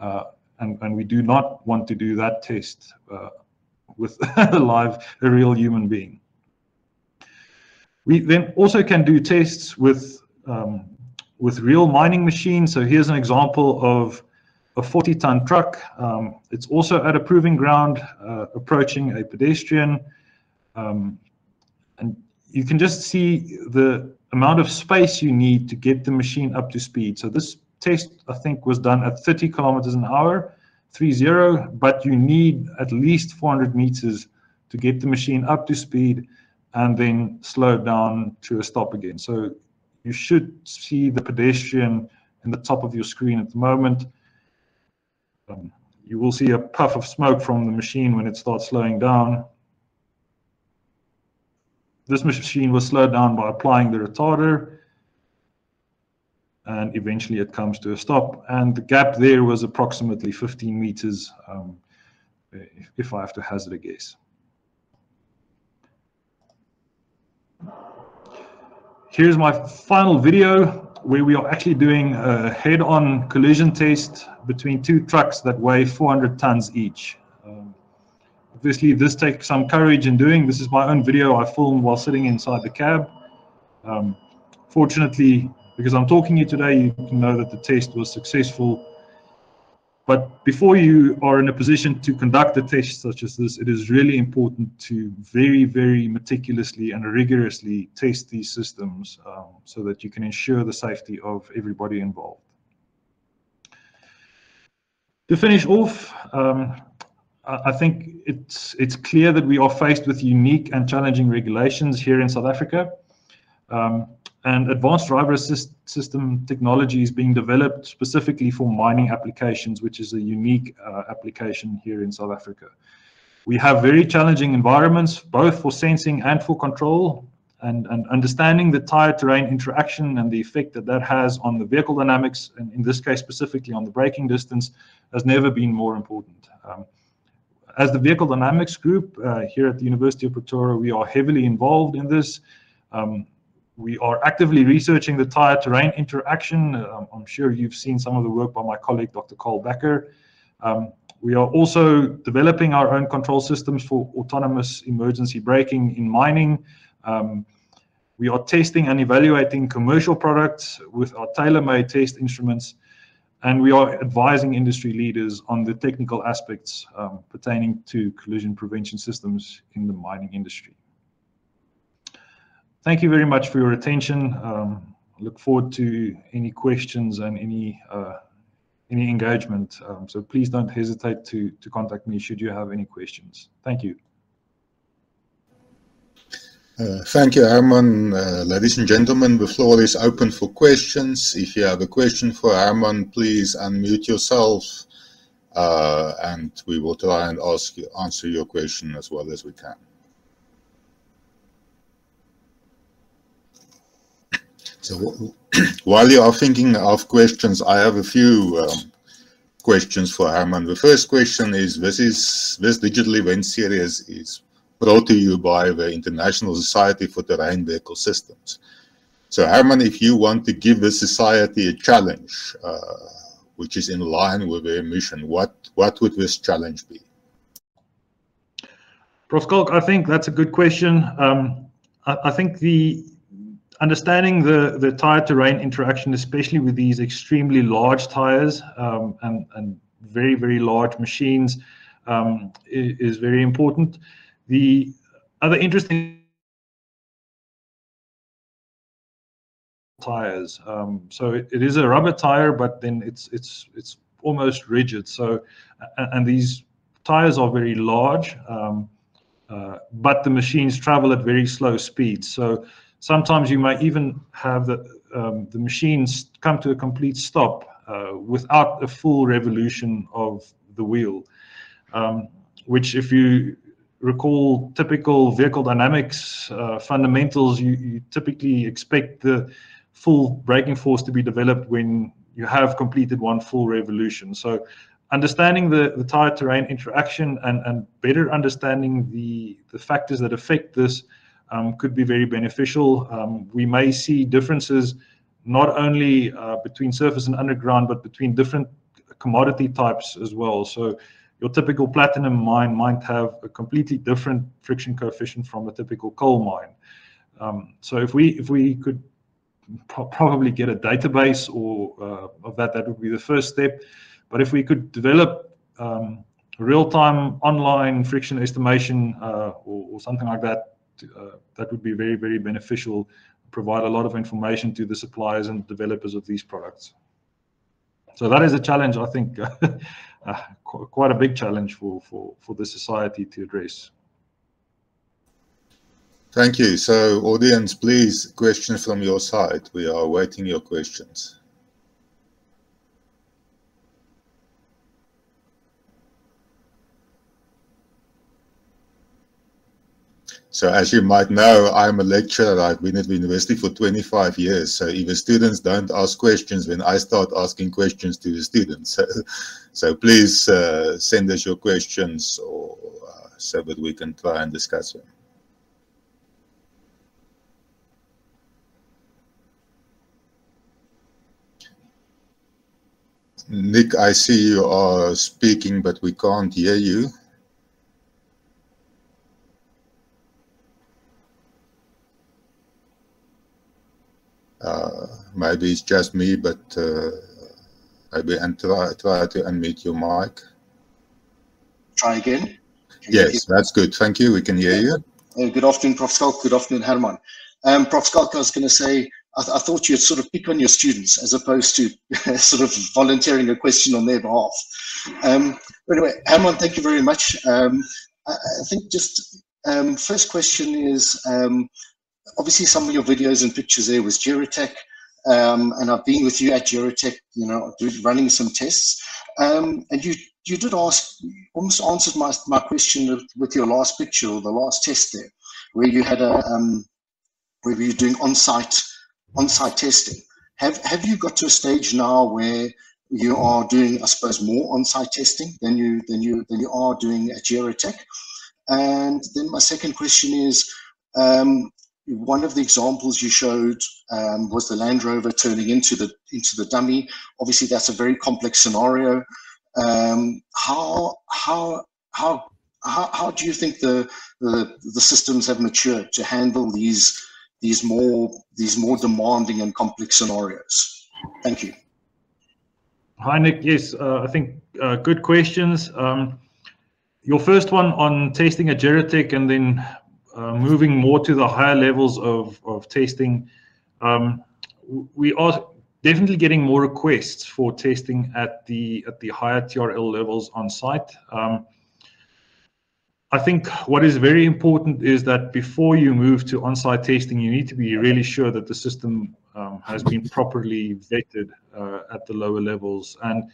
Uh, and, and we do not want to do that test uh, with a live, a real human being. We then also can do tests with um, with real mining machines. So here's an example of a 40 ton truck. Um, it's also at a proving ground uh, approaching a pedestrian. Um, and you can just see the amount of space you need to get the machine up to speed. So this test, I think, was done at 30 kilometers an hour, 3-0, but you need at least 400 meters to get the machine up to speed and then slow down to a stop again. So you should see the pedestrian in the top of your screen at the moment. Um, you will see a puff of smoke from the machine when it starts slowing down. This machine was slowed down by applying the retarder and eventually it comes to a stop. And the gap there was approximately 15 meters, um, if I have to hazard a guess. Here's my final video where we are actually doing a head-on collision test between two trucks that weigh 400 tons each. Um, obviously, this takes some courage in doing. This is my own video I filmed while sitting inside the cab. Um, fortunately, because I'm talking to you today, you can know that the test was successful. But before you are in a position to conduct a test such as this, it is really important to very, very meticulously and rigorously test these systems um, so that you can ensure the safety of everybody involved. To finish off, um, I think it's it's clear that we are faced with unique and challenging regulations here in South Africa. Um, and advanced driver assist system technology is being developed specifically for mining applications, which is a unique uh, application here in South Africa. We have very challenging environments, both for sensing and for control, and, and understanding the tire terrain interaction and the effect that that has on the vehicle dynamics, and in this case specifically on the braking distance, has never been more important. Um, as the vehicle dynamics group uh, here at the University of Pretoria, we are heavily involved in this. Um, we are actively researching the tire terrain interaction. Um, I'm sure you've seen some of the work by my colleague, Dr. Carl Becker. Um, we are also developing our own control systems for autonomous emergency braking in mining. Um, we are testing and evaluating commercial products with our tailor-made test instruments, and we are advising industry leaders on the technical aspects um, pertaining to collision prevention systems in the mining industry thank you very much for your attention. Um, look forward to any questions and any uh, any engagement. Um, so please don't hesitate to to contact me should you have any questions. Thank you. Uh, thank you, Herman. Uh, ladies and gentlemen, the floor is open for questions. If you have a question for Herman, please unmute yourself uh, and we will try and ask you, answer your question as well as we can. So while you are thinking of questions, I have a few um, questions for Herman. The first question is, this is this digital event series is brought to you by the International Society for Terrain Vehicle Systems. So Herman, if you want to give the society a challenge, uh, which is in line with their mission, what, what would this challenge be? Prof. Schalk, I think that's a good question. Um, I, I, think the understanding the, the tire terrain interaction, especially with these extremely large tires um, and, and very, very large machines, um, is, is, very important. The other interesting tires. Um, so it, it is a rubber tire, but then it's it's it's almost rigid. So and, these tires are very large, um, uh, but the machines travel at very slow speeds. So Sometimes you might even have the, um, the machines come to a complete stop uh, without a full revolution of the wheel, um, which if you recall typical vehicle dynamics uh, fundamentals, you, you typically expect the full braking force to be developed when you have completed one full revolution. So understanding the, the tire terrain interaction and, and better understanding the, the factors that affect this um, could be very beneficial. Um, we may see differences not only uh, between surface and underground, but between different commodity types as well. So your typical platinum mine might have a completely different friction coefficient from a typical coal mine. Um, so if we if we could pro probably get a database or uh, of that, that would be the first step. But if we could develop um, real-time online friction estimation uh, or, or, something like that, uh, that would be very, very beneficial, provide a lot of information to the suppliers and developers of these products. So that is a challenge, I think, uh, quite a big challenge for, for, for the society to address. Thank you. So audience, please, questions from your side. We are awaiting your questions. So as you might know, I'm a lecturer. I've been at the university for 25 years. So if the students don't ask questions, then I start asking questions to the students. So, so please uh, send us your questions or, uh, so that we can try and discuss them. Nick, I see you are speaking, but we can't hear you. Uh, maybe it's just me, but uh, maybe and try, try to unmute your mic. Try again. Can yes, that's good. Thank you. We can hear you. Uh, good afternoon, Prof. Schalk. Good afternoon, Herman. Um, Prof. Schalk, I was going to say, I, th I, thought you'd sort of pick on your students as opposed to sort of volunteering a question on their behalf. Um, anyway, Herman, thank you very much. Um, I, I, think just um, first question is, um, obviously some of your videos and pictures there was Gerotek, um, and I've been with you at Gerotek, you know, running some tests. Um, and you you did ask, almost answered my, my question with your last picture or the last test there, where you had a, um, where you were doing on-site on-site testing. Have have you got to a stage now where you are doing, I suppose, more on-site testing than you than you than you are doing at Gerotek? And then my second question is, um, one of the examples you showed um, was the Land Rover turning into the into the dummy. Obviously, that's a very complex scenario. Um, how how how how how do you think the, the the systems have matured to handle these these more these more demanding and complex scenarios? Thank you. Hi Nick. Yes, uh, I think uh, good questions. Um, your first one on testing a Gerotek and then uh, moving more to the higher levels of, of testing, um, we are definitely getting more requests for testing at the at the higher TRL levels on site. Um, I think what is very important is that before you move to on-site testing, you need to be really sure that the system um, has been properly vetted uh, at the lower levels. And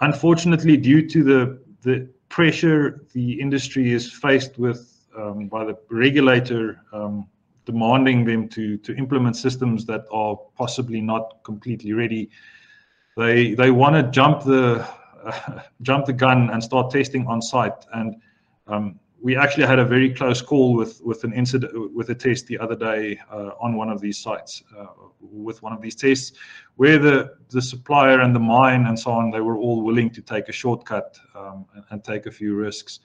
unfortunately, due to the the pressure the industry is faced with um, by the regulator um, demanding them to to implement systems that are possibly not completely ready. They they want to jump the uh, jump the gun and start testing on site. And um, we actually had a very close call with with an incident with a test the other day uh, on one of these sites uh, with one of these tests where the the supplier and the mine and so on they were all willing to take a shortcut um, and, and take a few risks.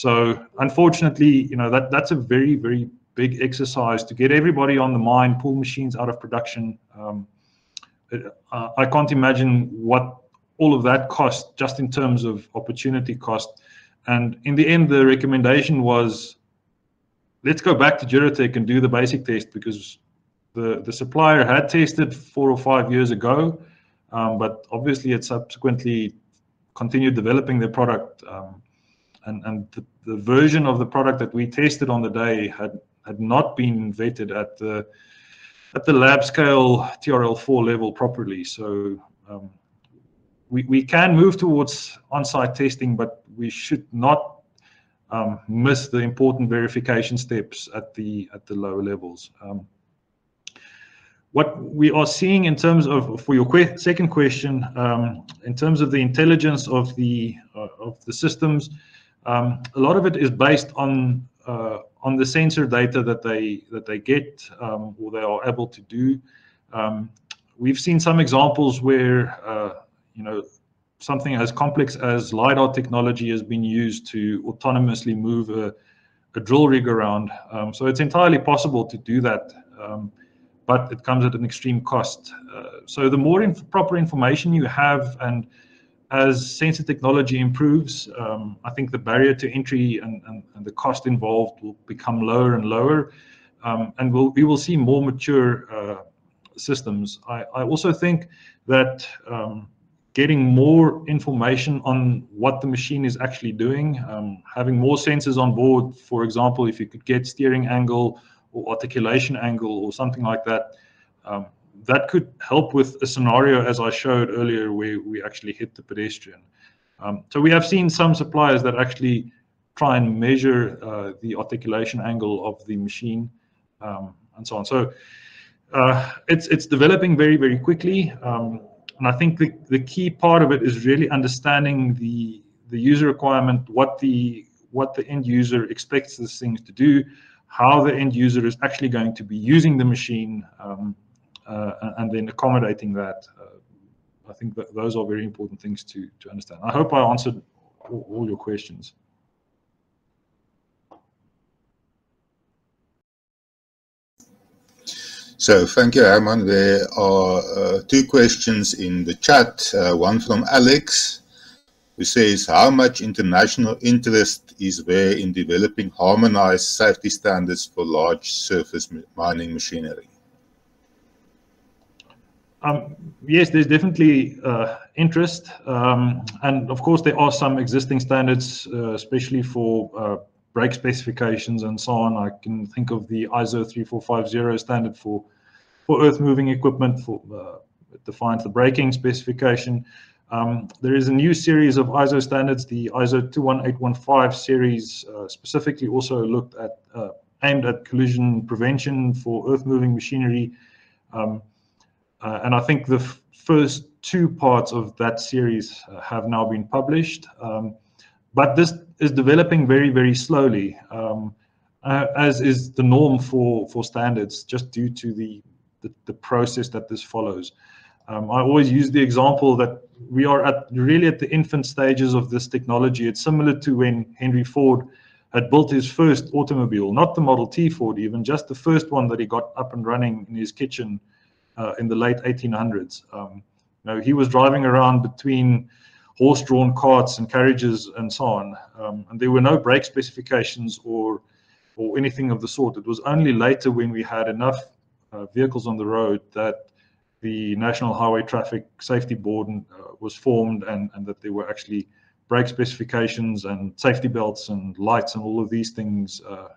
So unfortunately, you know, that that's a very, very big exercise to get everybody on the mine, pull machines out of production. Um, uh, I can't imagine what all of that cost just in terms of opportunity cost. And in the end, the recommendation was, let's go back to Gerotek and do the basic test because the, the supplier had tested four or five years ago, um, but obviously it subsequently continued developing their product. Um, and and the, the version of the product that we tested on the day had had not been vetted at the at the lab scale TRL4 level properly. So um, we, we can move towards on-site testing, but we should not um, miss the important verification steps at the at the lower levels. Um, what we are seeing in terms of for your que second question, um, in terms of the intelligence of the uh, of the systems, um, a lot of it is based on uh, on the sensor data that they that they get um, or they are able to do. Um, we've seen some examples where uh, you know something as complex as lidar technology has been used to autonomously move a, a drill rig around. Um, so it's entirely possible to do that, um, but it comes at an extreme cost. Uh, so the more inf proper information you have and as sensor technology improves, um, I think the barrier to entry and, and, and, the cost involved will become lower and lower. Um, and we'll, we will see more mature uh, systems. I, I, also think that um, getting more information on what the machine is actually doing, um, having more sensors on board, for example, if you could get steering angle or articulation angle or something like that, um, that could help with a scenario as I showed earlier where we actually hit the pedestrian. Um, so we have seen some suppliers that actually try and measure uh, the articulation angle of the machine um, and so on. So uh, it's it's developing very very quickly, um, and I think the the key part of it is really understanding the the user requirement, what the what the end user expects this thing to do, how the end user is actually going to be using the machine. Um, and then accommodating that. Uh, I think that those are very important things to, to understand. I hope I answered all, all your questions. So thank you, Herman. There are uh, two questions in the chat. Uh, one from Alex, who says, how much international interest is there in developing harmonized safety standards for large surface mining machinery? Um, yes, there's definitely uh, interest. Um, and of course, there are some existing standards, uh, especially for uh, brake specifications and so on. I can think of the ISO 3450 standard for, for earth moving equipment for uh, it defines the braking specification. Um, there is a new series of ISO standards, the ISO 21815 series, uh, specifically also looked at, uh, aimed at collision prevention for earth moving machinery. Um, uh, and I think the first two parts of that series uh, have now been published. Um, but this is developing very, very slowly, um, uh, as is the norm for, for standards, just due to the, the, the process that this follows. Um, I always use the example that we are at really at the infant stages of this technology. It's similar to when Henry Ford had built his first automobile, not the Model T Ford even, just the first one that he got up and running in his kitchen uh, in the late 1800s. Um, you know, he was driving around between horse-drawn carts and carriages and so on, um, and there were no brake specifications or or anything of the sort. It was only later when we had enough uh, vehicles on the road that the National Highway Traffic Safety Board uh, was formed and, and that there were actually brake specifications and safety belts and lights and all of these things uh,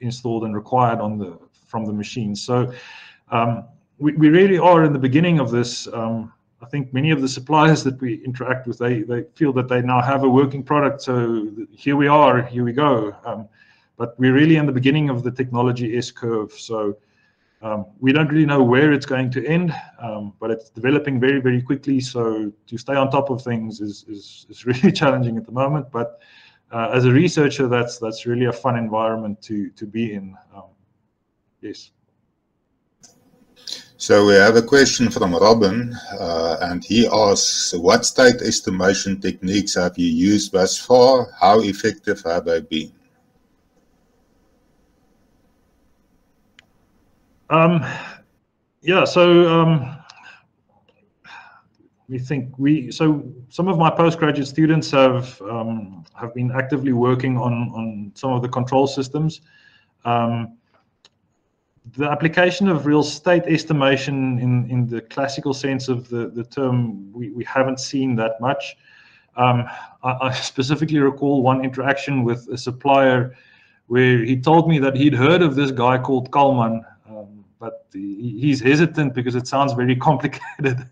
installed and required on the from the machine. So um, we, we really are in the beginning of this. Um, I think many of the suppliers that we interact with, they, they feel that they now have a working product. So here we are, here we go. Um, but we're really in the beginning of the technology S curve. So um, we don't really know where it's going to end, um, but it's developing very, very quickly. So to stay on top of things is, is, is really challenging at the moment. But uh, as a researcher, that's that's really a fun environment to to be in. Um, yes. So we have a question from Robin, uh, and he asks, what state estimation techniques have you used thus far? How effective have they been? Um, yeah, so um, we think we so some of my postgraduate students have um, have been actively working on on some of the control systems. Um, the application of real estate estimation in, in the classical sense of the, the term, we, we haven't seen that much. Um, I, I, specifically recall one interaction with a supplier where he told me that he'd heard of this guy called Kalman, um, but he, he's hesitant because it sounds very complicated.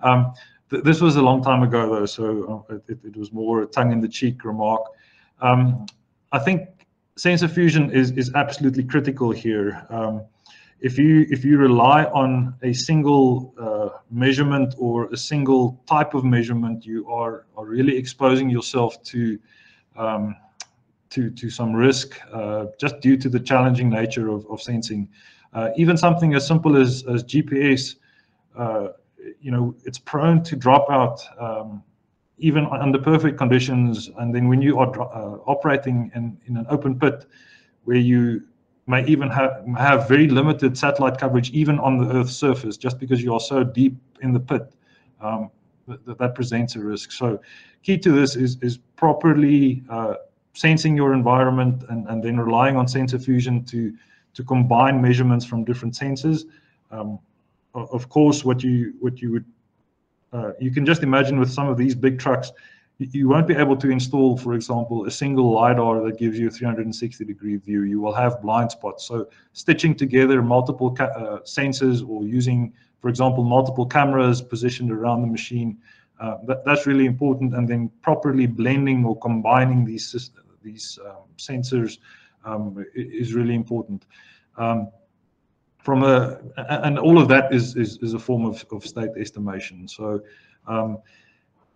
um, th this was a long time ago, though, so uh, it, it was more a tongue-in-the-cheek remark. Um, I think sensor fusion is, is absolutely critical here. Um, if you if you rely on a single uh, measurement or a single type of measurement, you are are really exposing yourself to um, to to some risk uh, just due to the challenging nature of, of sensing. Uh, even something as simple as as GPS, uh, you know, it's prone to drop out um, even under perfect conditions. And then when you are uh, operating in in an open pit, where you may even have, have very limited satellite coverage even on the Earth's surface, just because you are so deep in the pit. Um, that, that presents a risk. So, key to this is is properly uh, sensing your environment and, and then relying on sensor fusion to to combine measurements from different sensors. Um, of course, what you what you would uh, you can just imagine with some of these big trucks, you won't be able to install, for example, a single LiDAR that gives you a 360 degree view. You will have blind spots. So stitching together multiple uh, sensors or using, for example, multiple cameras positioned around the machine, uh, that, that's really important. And then properly blending or combining these, these um, sensors um, is really important. Um, from a, and all of that is, is, is a form of, of state estimation. So um,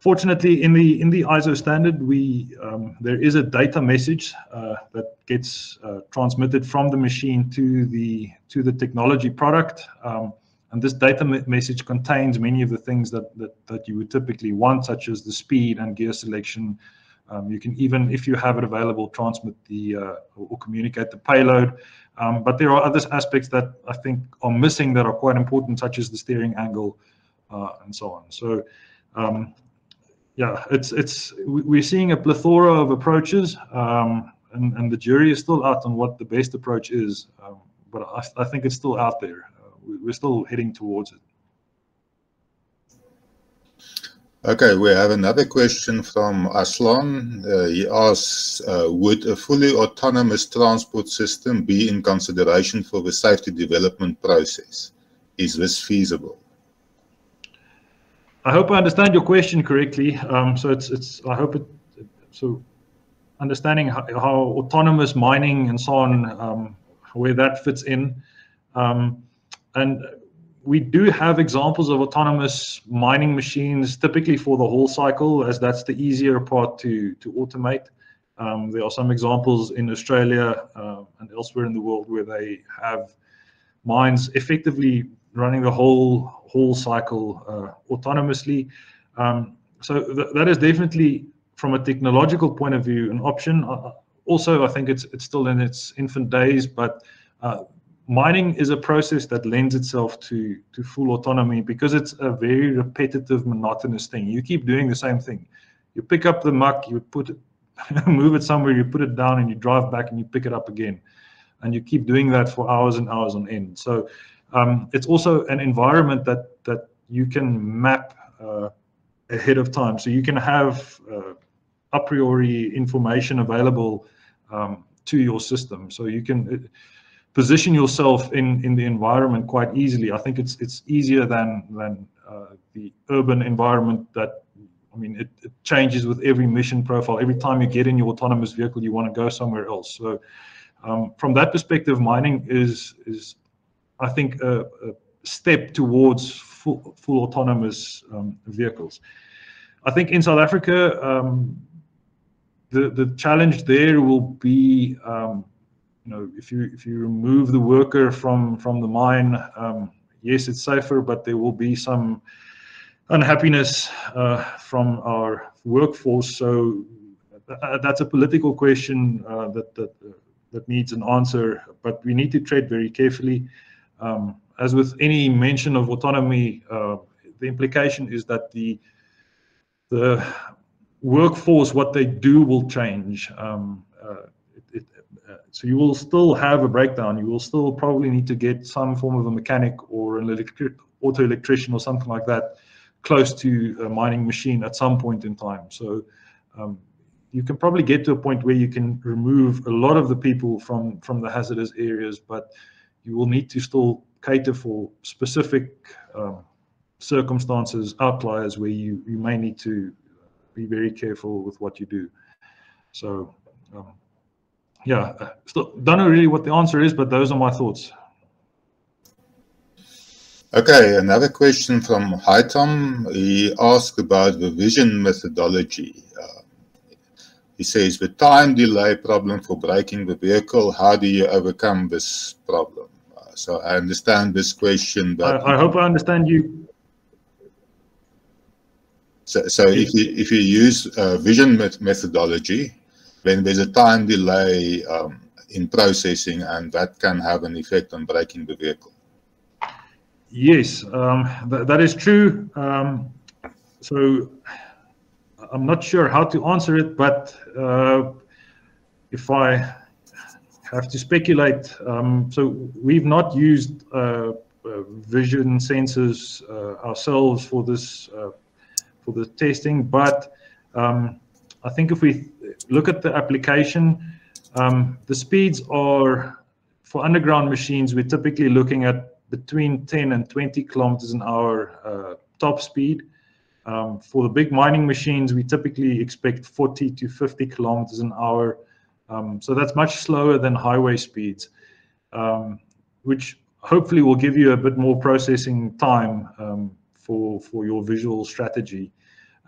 Fortunately, in the in the ISO standard, we um, there is a data message uh, that gets uh, transmitted from the machine to the to the technology product, um, and this data message contains many of the things that, that that you would typically want, such as the speed and gear selection. Um, you can even, if you have it available, transmit the uh, or communicate the payload. Um, but there are other aspects that I think are missing that are quite important, such as the steering angle uh, and so on. So um, yeah, it's it's we're seeing a plethora of approaches, um, and and the jury is still out on what the best approach is. Um, but I, I, think it's still out there. Uh, we're still heading towards it. Okay, we have another question from Aslan. Uh, he asks, uh, would a fully autonomous transport system be in consideration for the safety development process? Is this feasible? I hope I understand your question correctly. Um, so it's it's I hope it so understanding how, how autonomous mining and so on um, where that fits in, um, and we do have examples of autonomous mining machines typically for the haul cycle as that's the easier part to to automate. Um, there are some examples in Australia uh, and elsewhere in the world where they have mines effectively running the whole whole cycle uh, autonomously. Um, so th that is definitely, from a technological point of view, an option. Uh, also, I think it's it's still in its infant days, but uh, mining is a process that lends itself to to full autonomy because it's a very repetitive, monotonous thing. You keep doing the same thing. You pick up the muck, you put it, move it somewhere, you put it down, and you drive back and you pick it up again, and you keep doing that for hours and hours on end. So um, it's also an environment that that you can map uh, ahead of time, so you can have uh, a priori information available um, to your system, so you can uh, position yourself in in the environment quite easily. I think it's it's easier than than uh, the urban environment that I mean, it, it, changes with every mission profile. Every time you get in your autonomous vehicle, you want to go somewhere else. So, um, from that perspective, mining is is I think, a, a step towards full, full autonomous um, vehicles. I think in South Africa, um, the the challenge there will be, um, you know, if you if you remove the worker from from the mine, um, yes, it's safer, but there will be some unhappiness uh, from our workforce. So uh, that's a political question uh, that that uh, that needs an answer. But we need to tread very carefully. Um, as with any mention of autonomy, uh, the implication is that the the workforce, what they do, will change. Um, uh, so you will still have a breakdown. You will still probably need to get some form of a mechanic or an electric, auto electrician or something like that close to a mining machine at some point in time. So um, you can probably get to a point where you can remove a lot of the people from from the hazardous areas, but you will need to still cater for specific um, circumstances, outliers where you, you may need to be very careful with what you do. So, um, yeah, still don't know really what the answer is, but those are my thoughts. Okay, another question from Haitam. He asked about the vision methodology. Uh, he says, the time delay problem for braking the vehicle, how do you overcome this problem? Uh, so I understand this question. But I, I hope I understand you. So, so if, you, if you use uh, vision met methodology, then there's a time delay um, in processing and that can have an effect on braking the vehicle. Yes, um, th that is true. Um, so I'm not sure how to answer it, but uh, if I have to speculate, um, so we've not used uh, uh, vision sensors uh, ourselves for this uh, for the testing, but um, I think if we look at the application, um, the speeds are for underground machines. We're typically looking at between 10 and 20 kilometers an hour uh, top speed. Um, for the big mining machines, we typically expect 40 to 50 kilometers an hour. Um, so that's much slower than highway speeds, um, which hopefully will give you a bit more processing time um, for, for your visual strategy.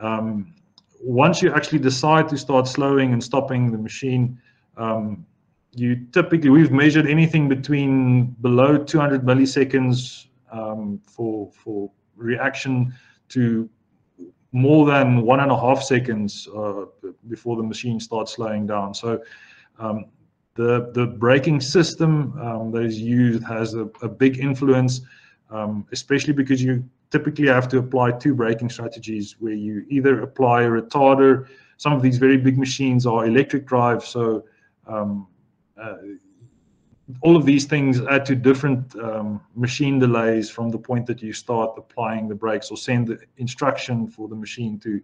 Um, once you actually decide to start slowing and stopping the machine, um, you typically we've measured anything between below 200 milliseconds um, for for reaction to more than one and a half seconds uh, before the machine starts slowing down. So um, the the braking system um, that is used has a, a big influence, um, especially because you typically have to apply two braking strategies where you either apply a retarder. Some of these very big machines are electric drive, so um, uh, all of these things add to different um, machine delays from the point that you start applying the brakes or send the instruction for the machine to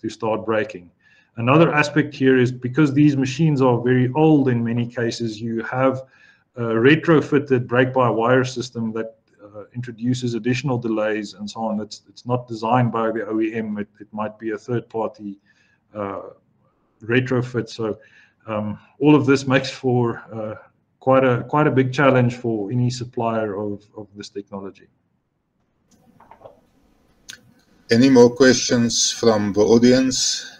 to start braking. Another aspect here is because these machines are very old in many cases, you have a retrofitted brake-by-wire system that introduces additional delays and so on. It's it's not designed by the OEM. It, it might be a third-party uh, retrofit. So um, all of this makes for uh, quite a quite a big challenge for any supplier of, of this technology. Any more questions from the audience?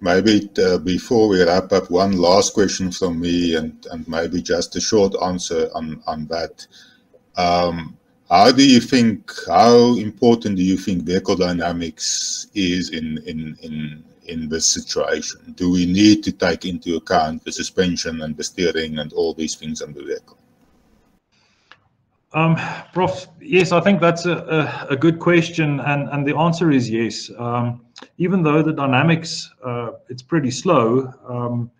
Maybe uh, before we wrap up, one last question from me, and, and maybe just a short answer on, on that. Um, how do you think, how important do you think vehicle dynamics is in, in, in, in this situation? Do we need to take into account the suspension and the steering and all these things on the vehicle? Um, Prof, yes, I think that's a, a, a, good question, and, and the answer is yes. Um, even though the dynamics, uh, it's pretty slow, um,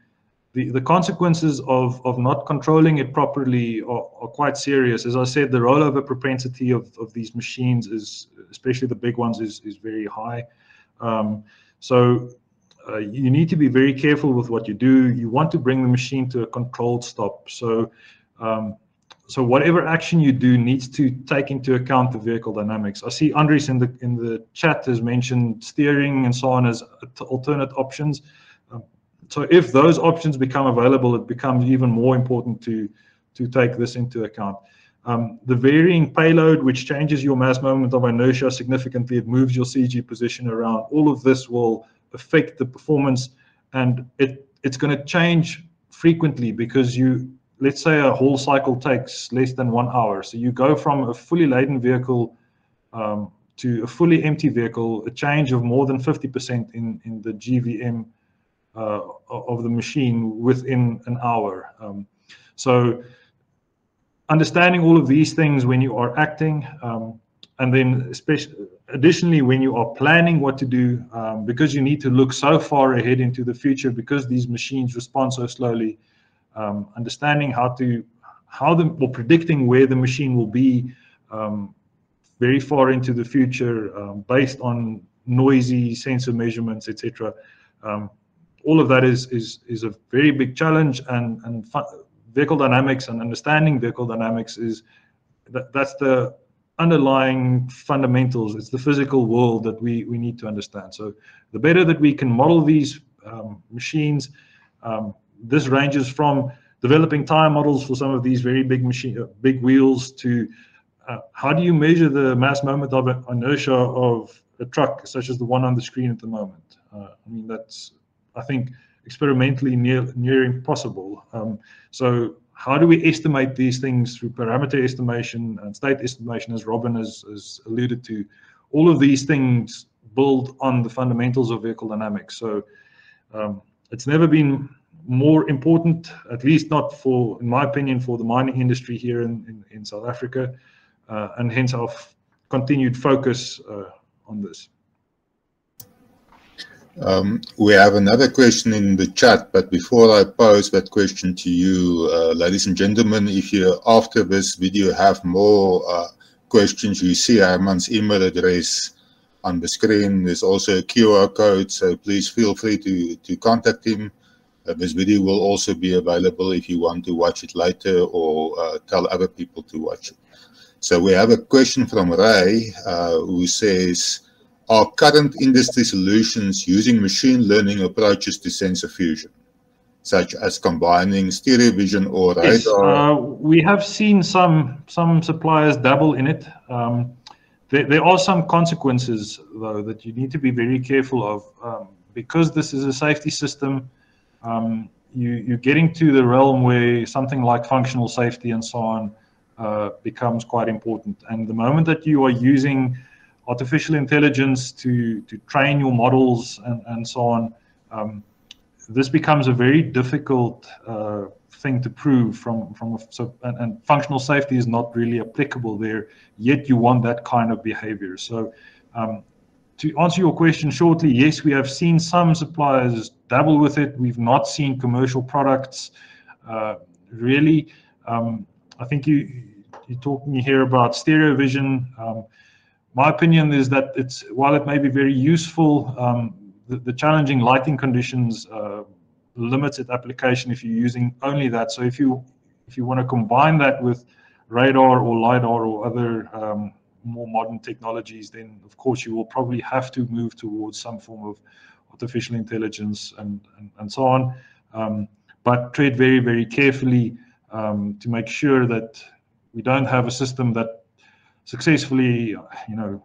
the, the consequences of, of not controlling it properly are, are, quite serious. As I said, the rollover propensity of, of these machines is, especially the big ones, is, is very high. Um, so uh, you need to be very careful with what you do. You want to bring the machine to a controlled stop. So um, so whatever action you do needs to take into account the vehicle dynamics. I see Andres in the in the chat has mentioned steering and so on as alternate options so if those options become available, it becomes even more important to, to take this into account. Um, the varying payload, which changes your mass moment of inertia significantly, it moves your CG position around. All of this will affect the performance, and it, it's going to change frequently because you, let's say a haul cycle takes less than one hour. So you go from a fully laden vehicle um, to a fully empty vehicle, a change of more than 50% in, in the GVM uh, of the machine within an hour. Um, so understanding all of these things when you are acting, um, and then especially additionally when you are planning what to do, um, because you need to look so far ahead into the future because these machines respond so slowly. Um, understanding how to how the or predicting where the machine will be um, very far into the future um, based on noisy sensor measurements, etc. Um, all of that is is is a very big challenge and and vehicle dynamics and understanding vehicle dynamics is that that's the underlying fundamentals. It's the physical world that we, we need to understand. So the better that we can model these um, machines, um, this ranges from developing tire models for some of these very big machine, uh, big wheels to uh, how do you measure the mass moment of inertia of a truck such as the one on the screen at the moment? Uh, I mean, that's, I think, experimentally near, near impossible. Um, so how do we estimate these things through parameter estimation and state estimation, as Robin has, has alluded to? All of these things build on the fundamentals of vehicle dynamics. So um, it's never been more important, at least not for, in my opinion, for the mining industry here in, in, in South Africa, uh, and hence our continued focus uh, on this. Um, we have another question in the chat, but before I pose that question to you, uh, ladies and gentlemen, if you after this video have more uh, questions, you see Herman's email address on the screen. There's also a QR code, so please feel free to, to contact him. Uh, this video will also be available if you want to watch it later or uh, tell other people to watch it. So we have a question from Ray uh, who says, are current industry solutions using machine learning approaches to sensor fusion, such as combining stereo vision or radar? Yes, uh, we have seen some some suppliers dabble in it. Um, there, there, are some consequences, though, that you need to be very careful of. Um, because this is a safety system, um, you, you're getting to the realm where something like functional safety and so on uh, becomes quite important. And the moment that you are using artificial intelligence to to train your models and and so on. Um, this becomes a very difficult uh, thing to prove from from a, so and, and, functional safety is not really applicable there. Yet you want that kind of behavior. So. Um, to answer your question shortly, yes, we have seen some suppliers dabble with it. We've not seen commercial products uh, really. Um, I think you you're talking here about stereo vision. Um, my opinion is that it's while it may be very useful, um, the, the, challenging lighting conditions uh, limits its application if you're using only that. So if you if you want to combine that with radar or lidar or other um, more modern technologies, then of course you will probably have to move towards some form of artificial intelligence and and, and so on. Um, but tread very very carefully um, to make sure that we don't have a system that successfully, you know,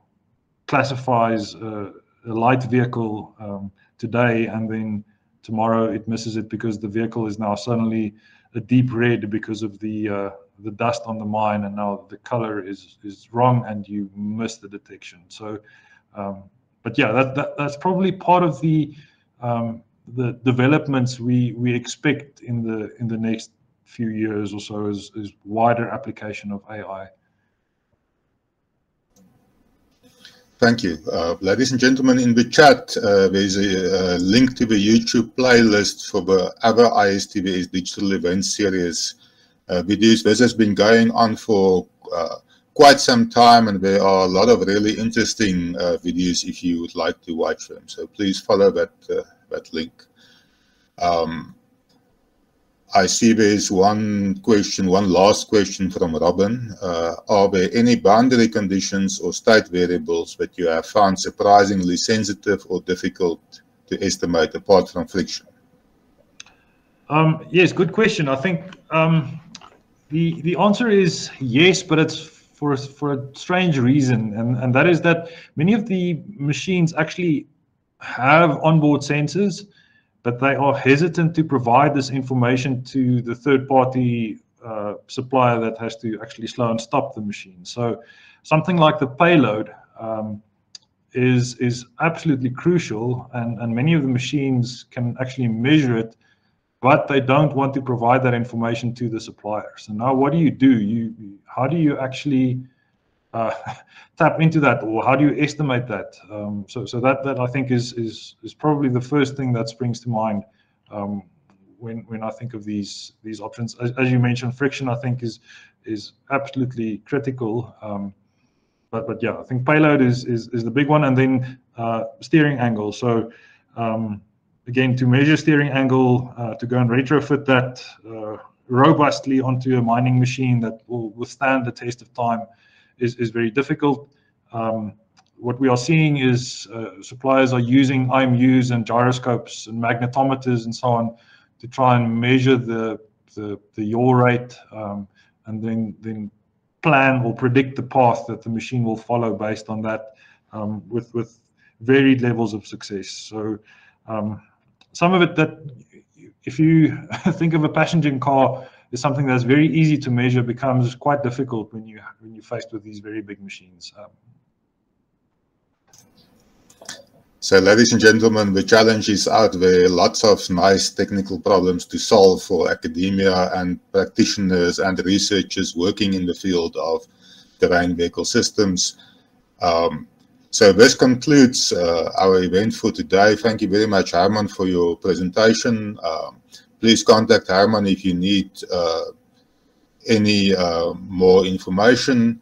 classifies a, a light vehicle um, today, and then tomorrow it misses it because the vehicle is now suddenly a deep red because of the uh, the dust on the mine, and now the color is is wrong, and you miss the detection. So, um, but yeah, that, that that's probably part of the um, the developments we we expect in the in the next few years or so is, is wider application of AI. Thank you. Uh, ladies and gentlemen, in the chat, uh, there's a, a, link to the YouTube playlist for the other ISTVS digital event series uh, videos. This has been going on for uh, quite some time, and there are a lot of really interesting uh, videos if you would like to watch them. So please follow that, uh, that link. Um, I see there's one question, one last question from Robin. Uh, are there any boundary conditions or state variables that you have found surprisingly sensitive or difficult to estimate apart from friction? Um, yes, good question. I think um, the the answer is yes, but it's for for a strange reason, and and that is that many of the machines actually have onboard sensors but they are hesitant to provide this information to the third party uh, supplier that has to actually slow and stop the machine. So something like the payload um, is is absolutely crucial, and, and many of the machines can actually measure it, but they don't want to provide that information to the supplier. So now what do you do? You how do you actually uh, tap into that, or how do you estimate that? Um, so, so that that I think is is is probably the first thing that springs to mind um, when when I think of these these options. As, as, you mentioned, friction I think is is absolutely critical. Um, but but yeah, I think payload is is is the big one, and then uh, steering angle. So um, again, to measure steering angle, uh, to go and retrofit that uh, robustly onto a mining machine that will withstand the test of time is, is very difficult. Um, what we are seeing is uh, suppliers are using IMUs and gyroscopes and magnetometers and so on to try and measure the the, the yaw rate um, and then then plan or predict the path that the machine will follow based on that um, with with varied levels of success. So um, some of it that if you think of a passenger car is something that's very easy to measure becomes quite difficult when you when you're faced with these very big machines. Um, so ladies and gentlemen, the challenge is out there. Lots of nice technical problems to solve for academia and practitioners and researchers working in the field of terrain vehicle systems. Um, so this concludes uh, our event for today. Thank you very much, Herman, for your presentation. Um, please contact Herman if you need uh, any uh, more information.